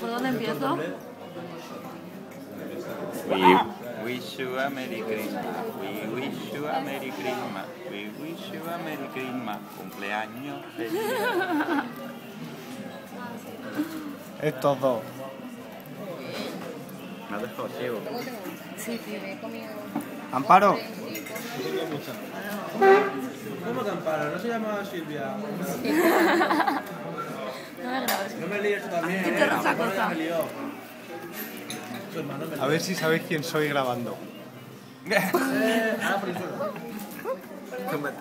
¿Por dónde empiezo? We wish you a Merry Christmas. We wish you a Merry Christmas. We wish you a Merry Christmas. Cumpleaños feliz. Estos dos. Me has dejado ciego. Sí, tío. Amparo. ¿Cómo campana? ¿No se llama Silvia? A ver si sabéis quién soy grabando.